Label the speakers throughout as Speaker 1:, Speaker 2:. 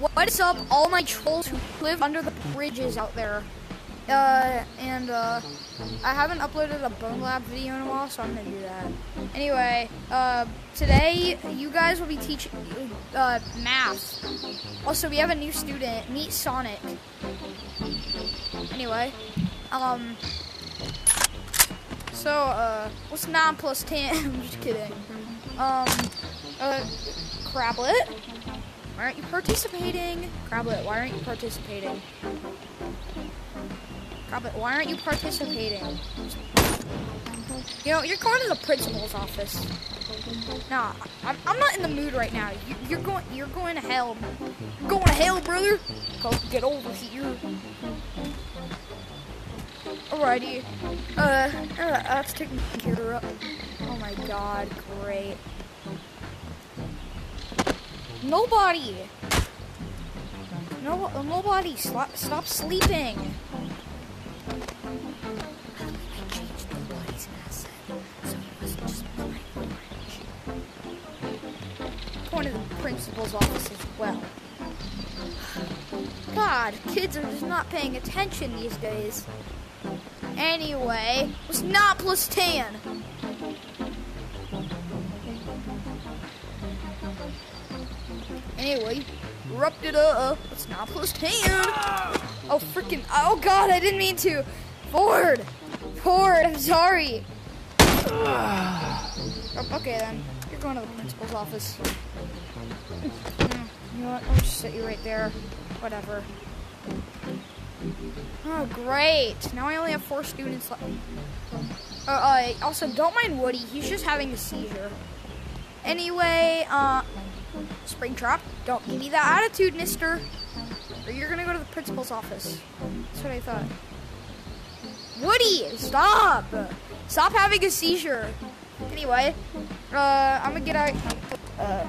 Speaker 1: What is up, all my trolls who live under the bridges out there? Uh, and uh, I haven't uploaded a Bonelab video in a while, so I'm gonna do that. Anyway, uh, today you guys will be teaching uh, math. Also, we have a new student. Meet Sonic. Anyway, um, so uh, what's nine plus ten? I'm just kidding. Um, uh, Crablet. Why aren't you participating? Crablet, why aren't you participating? Crablet, why aren't you participating? You know, you're going to the principal's office. Nah, I'm, I'm not in the mood right now. You, you're going, you're going to hell. You're going to hell, brother. Go get over here. Alrighty. Uh, uh, that's taking the computer up. Oh my god, great. Nobody. No, nobody. Stop, stop sleeping. Going to the principal's office as well. God, kids are just not paying attention these days. Anyway, what's not plus 10? Anyway, erupted uh, it's not plus 10. Oh, freaking, oh god, I didn't mean to. Ford, Ford, I'm sorry. Oh, okay then, you're going to the principal's office. Mm, You know what, I'll just sit you right there. Whatever. Oh, great. Now I only have four students left. Uh, uh, also, don't mind Woody. He's just having a seizure. Anyway, uh, Springtrap, don't give me that attitude, mister. Or you're gonna go to the principal's office. That's what I thought. Woody, stop! Stop having a seizure. Anyway, uh, I'm gonna get out. Uh,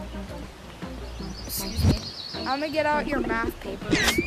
Speaker 1: excuse me. I'm gonna get out your math papers.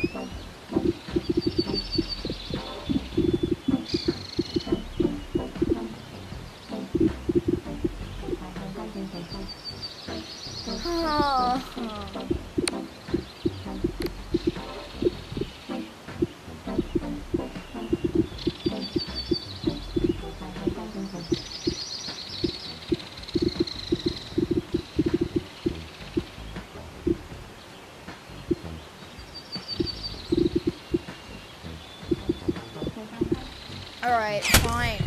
Speaker 1: Alright, fine.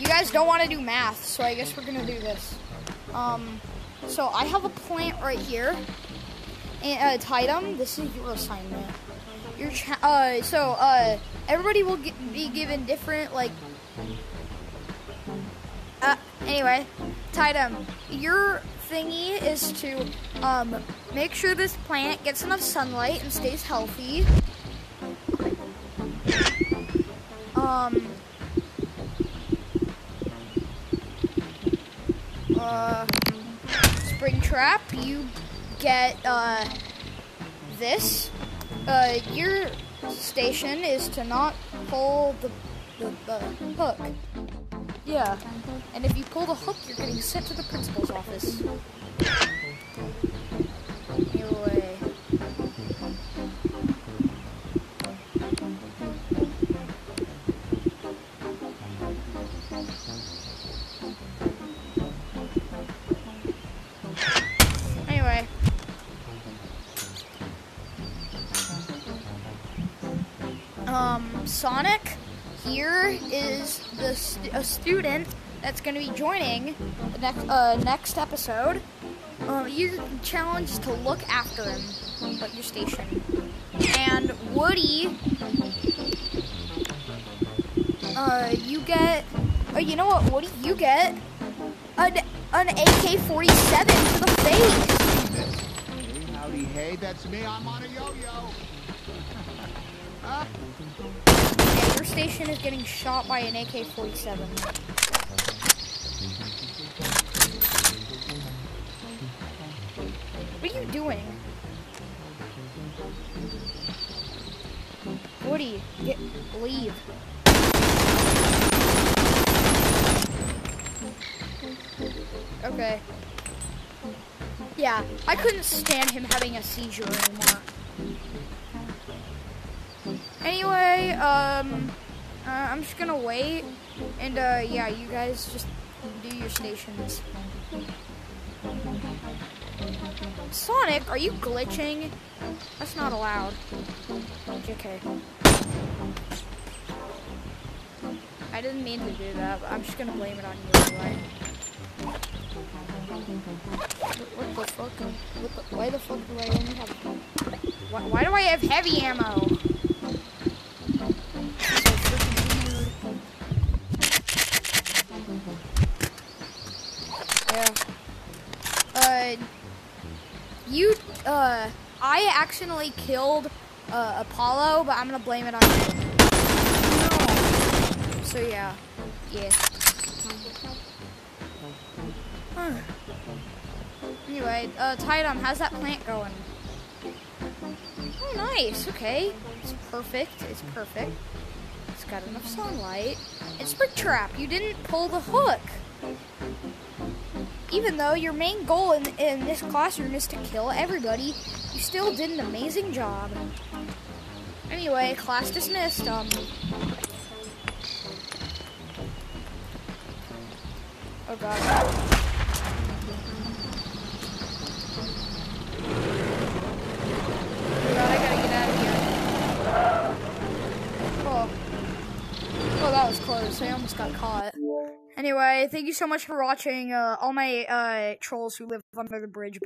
Speaker 1: You guys don't want to do math, so I guess we're gonna do this. Um, so I have a plant right here. And uh, Titum, this is your assignment. Your uh, so uh, everybody will be given different like. Uh, anyway, Titum, your thingy is to um make sure this plant gets enough sunlight and stays healthy. Um. Uh, Springtrap, you get uh, this. Uh, your station is to not pull the, the, the hook. Yeah, and if you pull the hook, you're getting sent to the principal's office. Um, Sonic here is the st- a student that's going to be joining the next uh, next episode. Um, your challenge is to look after him at your station. And Woody, uh, you get. Oh, you know what, Woody? You get an an AK-47 to the face.
Speaker 2: Howdy, hey, that's me. I'm on a yo-yo.
Speaker 1: Your station is getting shot by an AK-47. What are you doing? Woody, get leave. Okay. Yeah, I couldn't stand him having a seizure anymore. Anyway, um, uh, I'm just gonna wait, and uh, yeah, you guys just do your stations. Sonic, are you glitching? That's not allowed. Okay. I didn't mean to do that, but I'm just gonna blame it on you anyway. What, what the fuck? What the, why the fuck do I only have? Why, why do I have heavy ammo? So freaking weird. Yeah. You, uh, I accidentally killed uh, Apollo, but I'm gonna blame it on you. So yeah, yeah. Huh. Anyway, uh, Tidum, how's that plant going? Oh, nice. Okay, it's perfect. It's perfect. It's got enough sunlight. It's Springtrap. You didn't pull the hook. Even though your main goal in, in this classroom is to kill everybody, you still did an amazing job. Anyway, class dismissed. Um. Oh god. Oh. Oh. Oh, that was close. I almost got caught. Anyway, thank you so much for watching uh, all my uh, trolls who live under the bridge.